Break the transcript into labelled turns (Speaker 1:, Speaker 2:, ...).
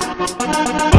Speaker 1: ¡Gracias!